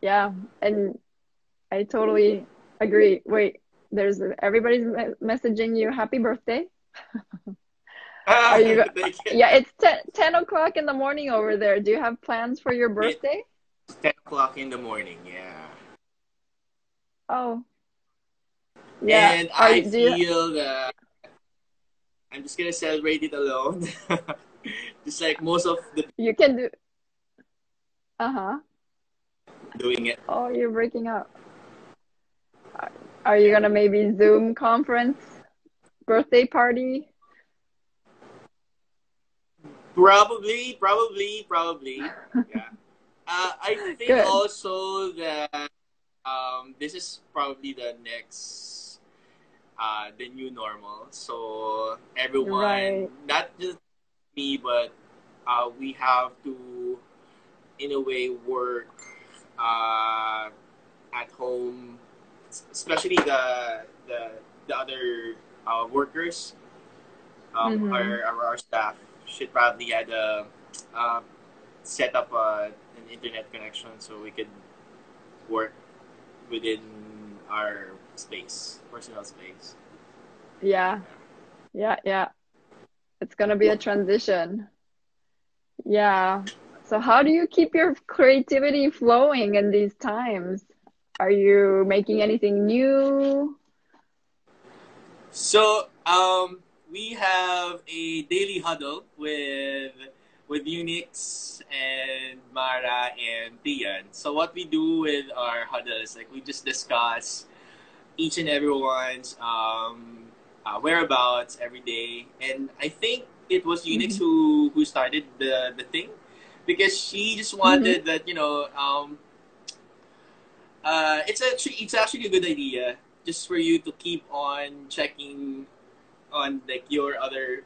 Yeah, and I totally agree. Wait, there's everybody's me- messaging you happy birthday. You? Yeah, it's 10, 10 o'clock in the morning over there. Do you have plans for your birthday? It's 10 o'clock in the morning, yeah. Oh. Yeah. And Are, I do you- feel that I'm just gonna celebrate it alone. just like most of the you can do. Uh huh. Doing it. Oh, you're breaking up. Are- you gonna maybe Zoom conference birthday party? Probably, probably, probably. Yeah. Uh, I think Good. also that um, this is probably the next, uh, the new normal. So everyone, Right. not just me, but uh, we have to, in a way, work uh, at home, especially the the, the other uh, workers, um, Mhm. our, our our staff should probably had a uh, set up uh, an internet connection so we could work within our space, personal space. Yeah. Yeah, yeah. It's gonna be a transition. Yeah. So how do you keep your creativity flowing in these times? Are you making anything new? So um, we have a daily huddle with with Unyx and Mara and Tian. So what we do with our huddle is like we just discuss each and everyone's um, uh, whereabouts every day. And I think it was Unyx who who started the the thing because she just wanted that you know um, uh, it's actually it's actually a good idea just for you to keep on checking on like your other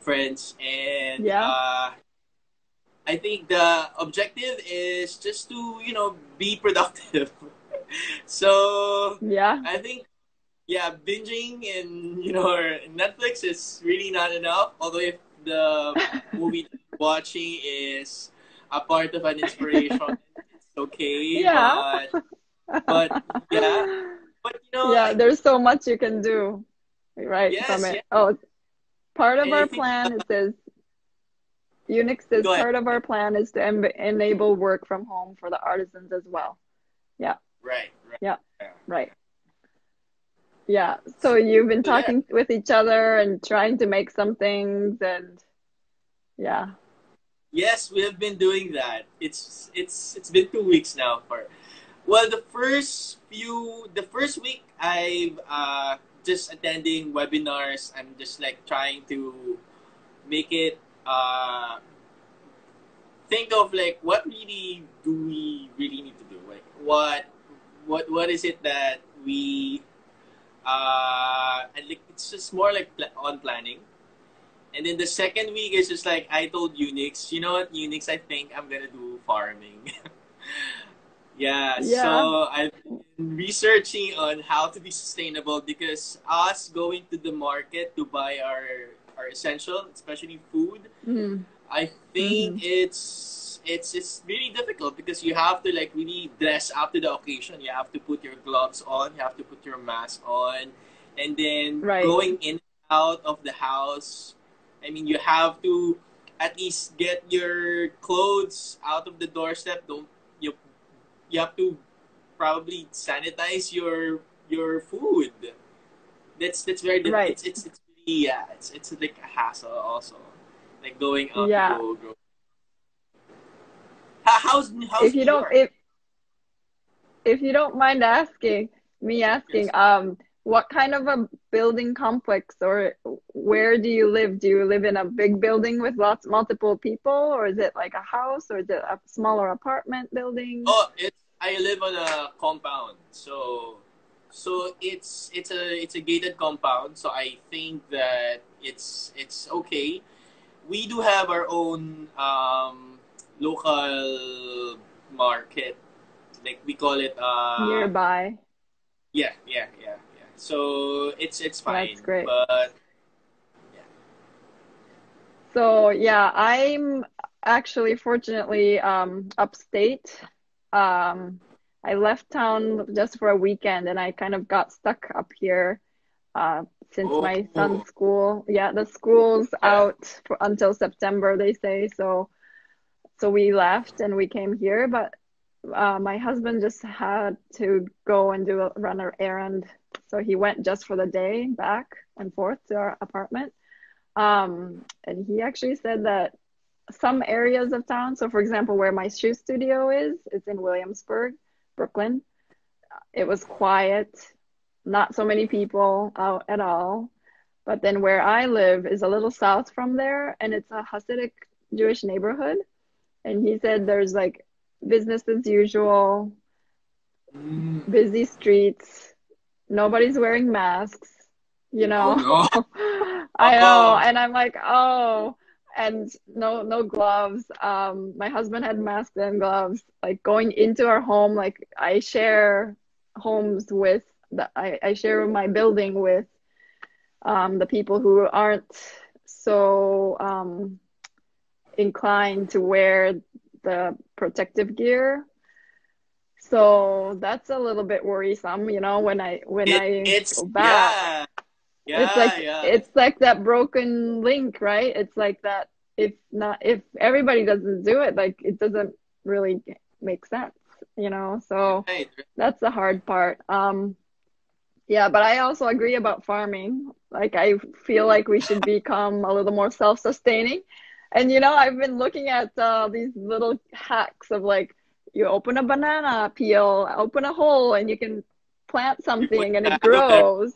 friends and Yeah. uh, I think the objective is just to you know be productive. so Yeah. I think yeah, binging in you know Netflix is really not enough. Although if the movie watching is a part of an inspiration, it's okay. Yeah. But, but yeah, but you know, Yeah, there's so much you can do, right, Yes, from it. yes. Oh, part of And our plan is says Unyx says part of our plan is to enable work from home for the artisans as well. right, right. Yeah. Yeah. Right. Yeah. So you've been So, yeah. talking with each other and trying to make some things and yeah. Yes, we have been doing that. It's it's it's been two weeks now. For well, the first few, the first week, I've uh, just attending webinars. I'm just like trying to make it uh, think of like what really do we really need to do? Like what what what is it that we uh, and like it's just more like on planning. And then the second week is just like I told Unyx, you know what, Unyx, I think I'm gonna do farming. yeah, Yeah. so I've been researching on how to be sustainable because us going to the market to buy our our essential, especially food, Mhm. I think it's it's it's really difficult because you have to like really dress up to the occasion. You have to put your gloves on, you have to put your mask on, and then Right. going in and out of the house. I mean, you have to at least get your clothes out of the doorstep. Don't you? You have to probably sanitize your your food. That's that's very difficult. Right. It's, it's it's really yeah. It's it's like a hassle also, like going out Yeah. to go. How's how's If you don't if if you don't mind asking me asking Yes. um what kind of a building complex or where do you live? Do you live in a big building with lots multiple people or is it like a house or is it a smaller apartment building? Oh, it's I live on a compound, so so it's it's a it's a gated compound. So I think that it's it's okay. We do have our own um, local market, like we call it. Uh, Nearby. Yeah, yeah, yeah, yeah. So it's it's fine. That's great. But So yeah, I'm actually fortunately um, upstate um, I left town just for a weekend and I kind of got stuck up here uh, since Oh, my son's school. Yeah, the school's out for, until September, they say. So, so we left and we came here, but uh, my husband just had to go and do a run an errand. So he went just for the day back and forth to our apartment. Um, and he actually said that some areas of town, so for example, where my shoe studio is, it's in Williamsburg, Brooklyn. It was quiet, not so many people out at all. But then where I live is a little south from there, and it's a Hasidic Jewish neighborhood. And he said there's like business as usual, busy streets, nobody's wearing masks, you know. Oh, I know, Oh. and I'm like, oh, and no no gloves. Um, my husband had masks and gloves. Like going into our home, like I share homes with the I, I share my building with um the people who aren't so um inclined to wear the protective gear. So that's a little bit worrisome, you know, when I when It- I it's go back. yeah, yeah, it's like yeah. it's like that broken link right? It's like that if not if everybody doesn't do it like it doesn't really make sense you know? So Right. that's the hard part. Um yeah but i also agree about farming. Like i feel like we should become a little more self-sustaining. And you know i've been looking at uh, these little hacks of like you open a banana peel open a hole and you can plant something and it grows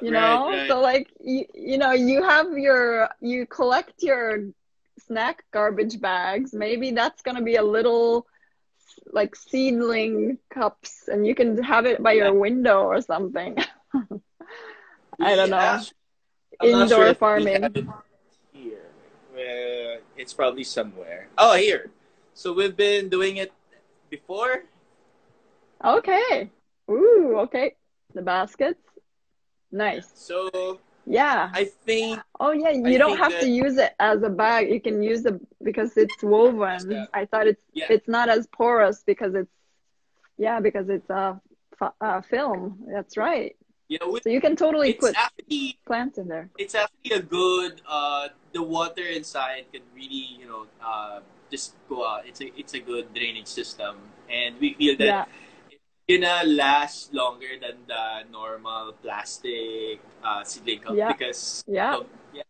you know? right. so like you, you know you have your you collect your snack garbage bags. Maybe that's going to be a little like seedling cups and you can have it by your window or something. I don't know. I'm indoor sure farming. it Here, Well, it's probably somewhere. Oh, here. So we've been doing it before. okay. Ooh okay. The baskets. Nice. So yeah. I think oh yeah you I don't have to use it as a bag. You can use it because it's woven. Yeah. i thought it's Yeah. it's not as porous because it's yeah because it's a, a film. That's right yeah, we, so you can totally it's put actually plants in there it's actually a good. Uh, the water inside can really you know uh, just go out. It's a it's a good drainage system, and we feel that yeah gonna last longer than the normal plastic uh, seedling cup Yeah. because yeah so, yeah.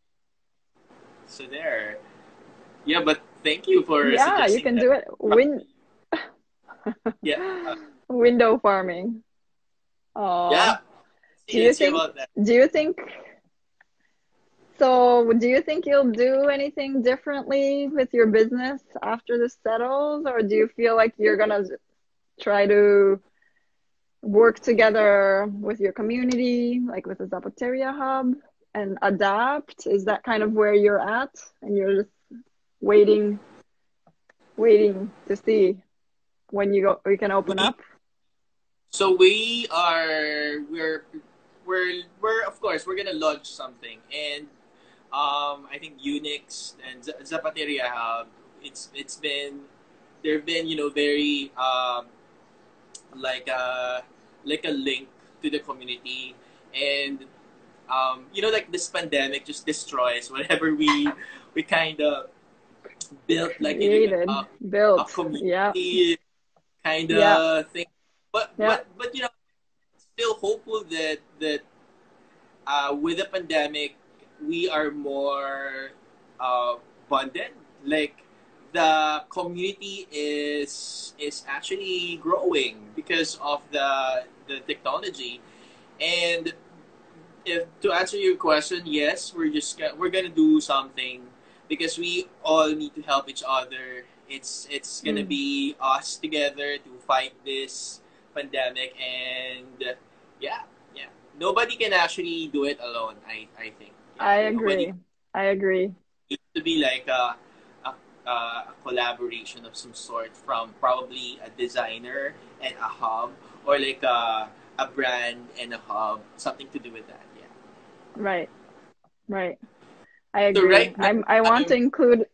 So there, yeah. But thank you for yeah you can that. do it Win- Yeah, uh, window farming oh yeah. Do you think- do you think so do you think you'll do anything differently with your business after this settles? Or do you feel like you're gonna try to work together with your community like with the zapateria hub and adapt? Is that kind of where you're at? And you're just waiting waiting to see when you go you can open mm-hmm. up? So we are we're we're we're of course we're gonna launch something and um I think Unyx and Z- Zapateria Hub it's it's been there've been you know very um like a like a link to the community and um you know like this pandemic just destroys whatever we we kind of built like created a, a built yeah community kind of Yeah. thing. But Yeah. but but you know, still hopeful that that uh, with the pandemic we are more uh, bonded. Like the community is is actually growing because of the the technology, and if to answer your question, yes, we're just we're gonna do something because we all need to help each other. It's it's gonna Mm. be us together to fight this pandemic, and yeah, yeah, nobody can actually do it alone. I I think. Yeah, I nobody- agree I agree It to be like a, a, a collaboration of some sort from probably a designer and a hub, or like a a brand and a hub, something to do with that. Yeah. Right. Right. I So agree. right now- I'm I want to include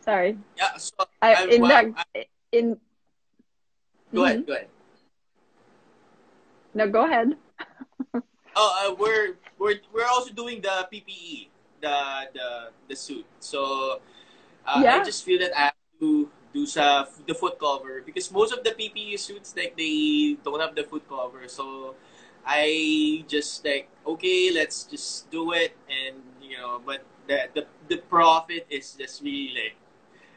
Sorry. Yeah, so I I'm, in well, that I- in go ahead, go ahead. no go ahead. Oh, uh, we're we're we're also doing the PPE, the the the suit. So uh, Yeah. I just feel that I have to do sa the foot cover because most of the PPE suits like they don't have the foot cover. So I just like okay, let's just do it, and you know, but the the the profit is just really like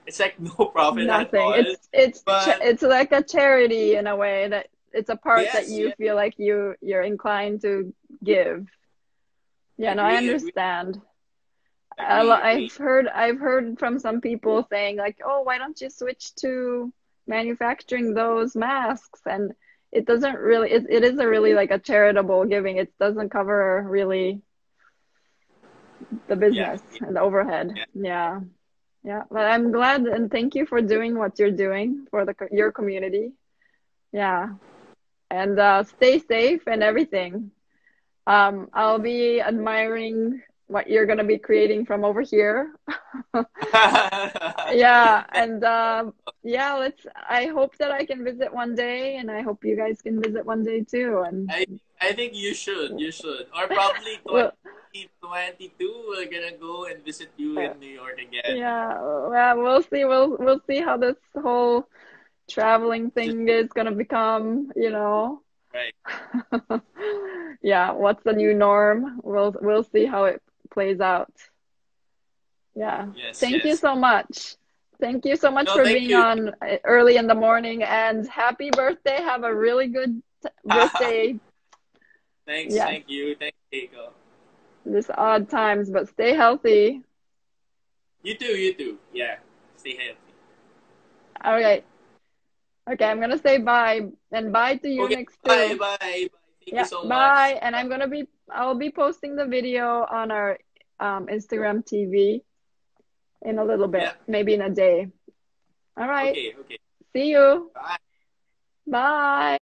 it's like no profit at all. Nothing. It's it's but- it's like a charity in a way that it's a part that you yes. feel like you you're inclined to give. Yeah, no, I understand. I. I've heard I've heard from some people saying like, "Oh, why don't you switch to manufacturing those masks?" And it doesn't really it, it is a really like a charitable giving. It doesn't cover really the business and the overhead. Yeah. Yeah. Yeah, but I'm glad and thank you for doing what you're doing for the your community. Yeah. And uh, stay safe and everything. Um, I'll be admiring what you're gonna be creating from over here. yeah, and um, yeah, let's. I hope that I can visit one day, and I hope you guys can visit one day too. And I I think you should. You should. Or probably well, 2022, we're gonna go and visit you in New York again. yeah, well, we'll see. We'll we'll see how this whole traveling thing is gonna become. You know. Right. yeah, what's the new norm? We'll we'll see how it plays out. Yeah. Yes. Thank you so much. Thank you so much No, for being you. on uh, early in the morning and happy birthday. Have a really good t- birthday Thanks. Yes. Thank you. Thank you, Keiko. This odd times, but stay healthy. You too. You too. Yeah. Stay healthy. All right. Okay, I'm gonna say bye and bye to you Okay. next Bye. too. Bye. Bye. Thank Yeah, you so bye. And I'm gonna be I'll be posting the video on our um, Instagram TV in a little bit, Yeah. maybe in a day. All right. Okay. Okay. See you. Bye. Bye.